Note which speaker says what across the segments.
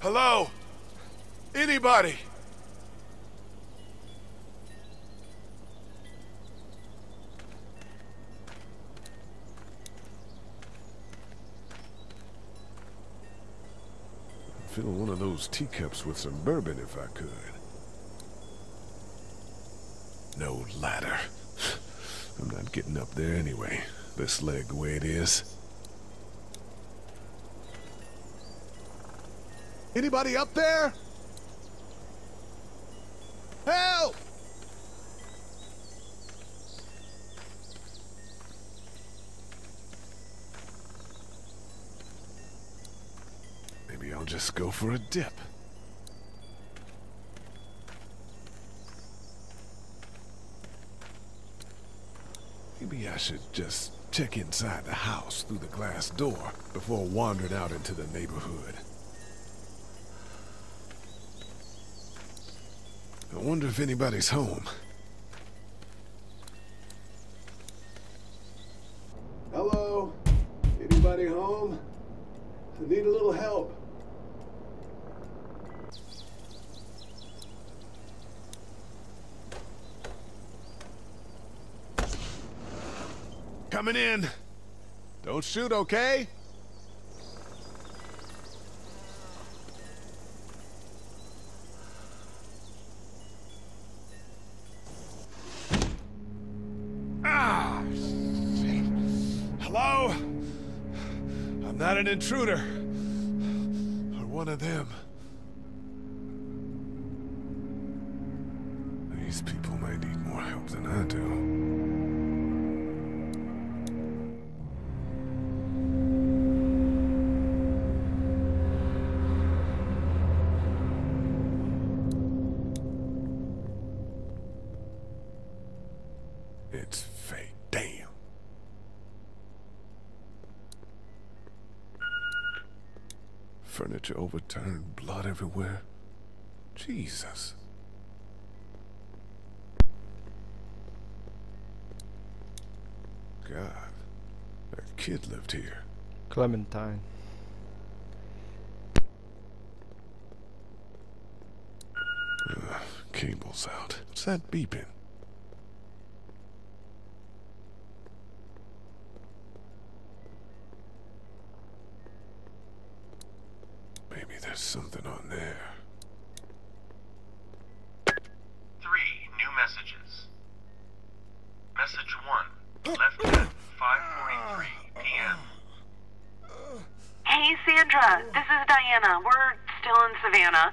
Speaker 1: Hello? Anybody?
Speaker 2: Fill one of those teacups with some bourbon if I could. No ladder. I'm not getting up there anyway. This leg the way it is.
Speaker 1: Anybody up there? Help!
Speaker 2: Maybe I'll just go for a dip. Maybe I should just check inside the house through the glass door before wandering out into the neighborhood. I wonder if anybody's home.
Speaker 3: Hello? Anybody home? I need a little help.
Speaker 1: Coming in. Don't shoot, okay? Not an intruder. Or one of them.
Speaker 2: Furniture overturned, blood everywhere. Jesus. God, that kid lived here.
Speaker 4: Clementine.
Speaker 2: Ugh, cable's out. What's that beeping? Maybe there's something on there.
Speaker 5: Three new messages. Message one, left at 5:43 p.m.
Speaker 6: Hey, Sandra. This is Diana. We're still in Savannah.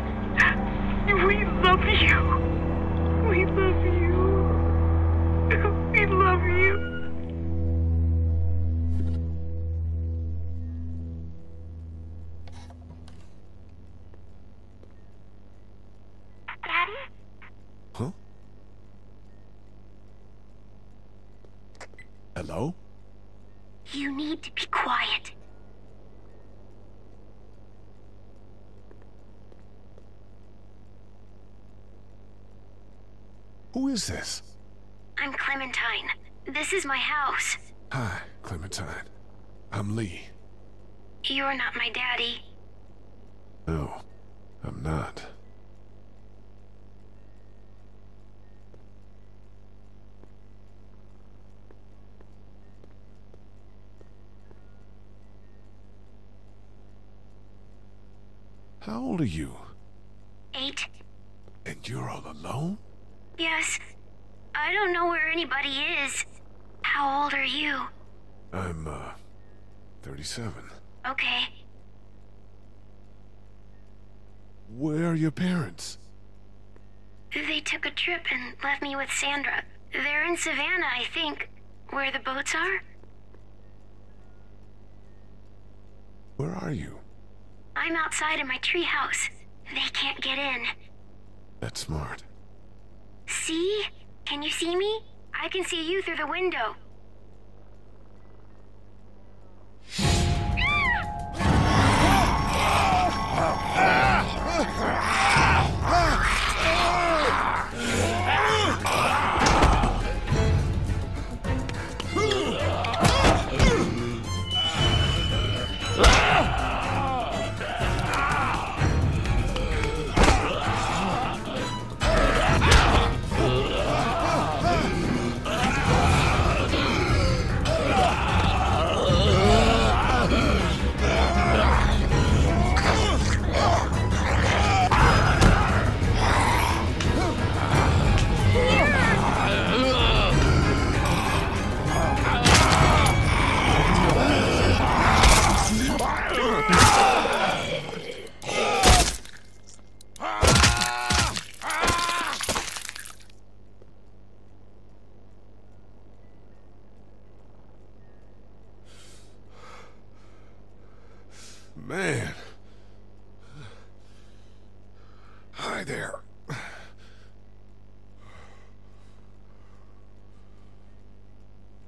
Speaker 6: We love you. We love you. We love you.
Speaker 2: Hello?
Speaker 7: You need to be quiet.
Speaker 2: Who is this?
Speaker 7: I'm Clementine. This is my house.
Speaker 2: Hi, Clementine. I'm Lee.
Speaker 7: You're not my daddy.
Speaker 2: No, I'm not. How old are you?
Speaker 7: Eight.
Speaker 2: And you're all alone?
Speaker 7: Yes. I don't know where anybody is. How old are you?
Speaker 2: I'm, uh, 37.
Speaker 7: Okay.
Speaker 2: Where are your parents?
Speaker 7: They took a trip and left me with Sandra. They're in Savannah, I think. Where the boats are?
Speaker 2: Where are you?
Speaker 7: I'm outside in my treehouse. They can't get in.
Speaker 2: That's smart.
Speaker 7: See? Can you see me? I can see you through the window.
Speaker 2: Hi there.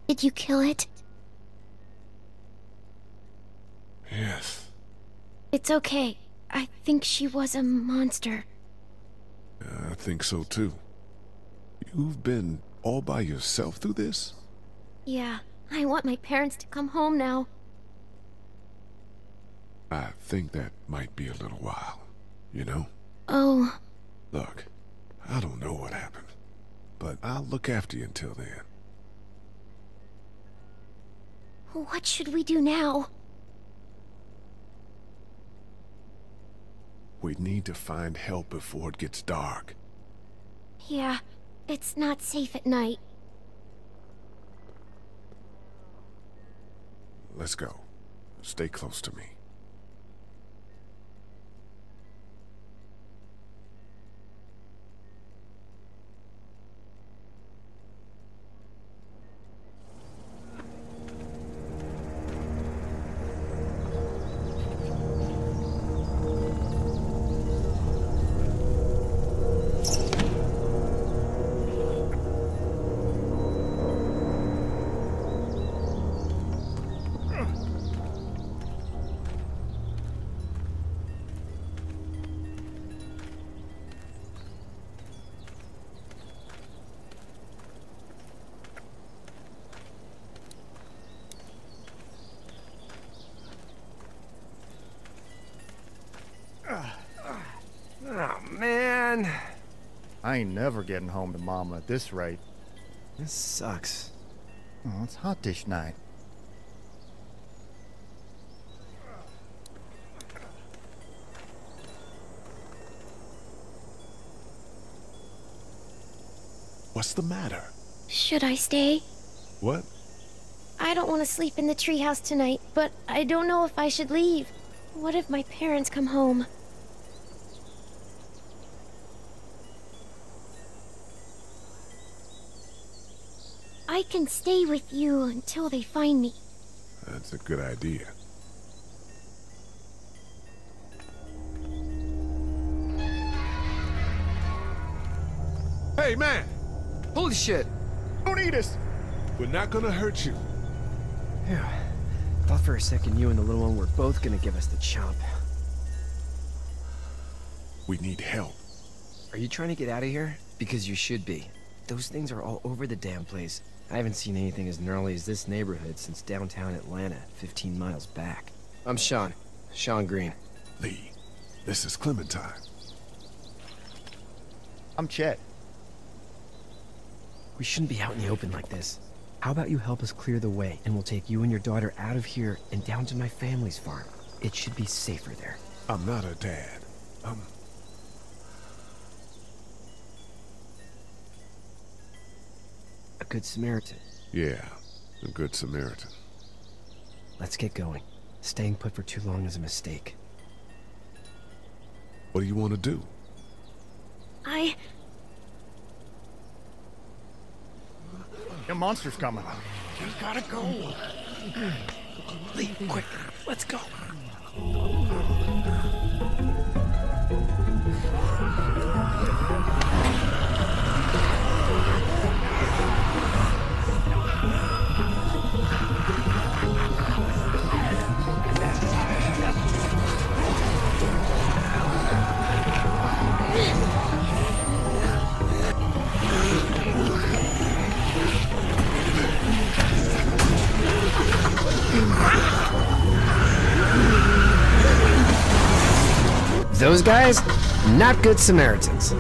Speaker 7: Did you kill it?
Speaker 2: Yes.
Speaker 7: It's okay. I think she was a monster.
Speaker 2: I think so too. You've been all by yourself through this?
Speaker 7: Yeah, I want my parents to come home now.
Speaker 2: I think that might be a little while. You know?
Speaker 7: Oh,
Speaker 2: Look, I don't know what happened, but I'll look after you until then.
Speaker 7: what should we do now?
Speaker 2: We need to find help before it gets dark.
Speaker 7: Yeah, it's not safe at night.
Speaker 2: Let's go. Stay close to me.
Speaker 4: I ain't never getting home to Mama at this rate.
Speaker 8: This sucks.
Speaker 4: Oh, it's hot dish night.
Speaker 2: What's the matter?
Speaker 7: Should I stay?
Speaker 2: What?
Speaker 7: I don't want to sleep in the treehouse tonight, but I don't know if I should leave. What if my parents come home? I can stay with you until they find me.
Speaker 2: That's a good idea.
Speaker 1: Hey, man!
Speaker 8: Holy shit!
Speaker 1: Don't eat us!
Speaker 2: We're not gonna hurt you.
Speaker 8: Yeah. Thought for a second you and the little one were both gonna give us the chomp.
Speaker 2: We need help.
Speaker 8: Are you trying to get out of here? Because you should be. Those things are all over the damn place. I haven't seen anything as gnarly as this neighborhood since downtown Atlanta, 15 miles back. I'm Shawn. Shawn Greene.
Speaker 2: Lee, this is Clementine.
Speaker 4: I'm Chet.
Speaker 8: We shouldn't be out in the open like this. How about you help us clear the way, and we'll take you and your daughter out of here and down to my family's farm. It should be safer there.
Speaker 2: I'm not a dad. Um,
Speaker 8: A good Samaritan.
Speaker 2: yeah, a good Samaritan.
Speaker 8: Let's get going. Staying put for too long is a mistake.
Speaker 2: What do you want to do?
Speaker 7: I.
Speaker 4: The monster's coming.
Speaker 8: We gotta go. Leave, quick, let's go. Those guys, not good Samaritans.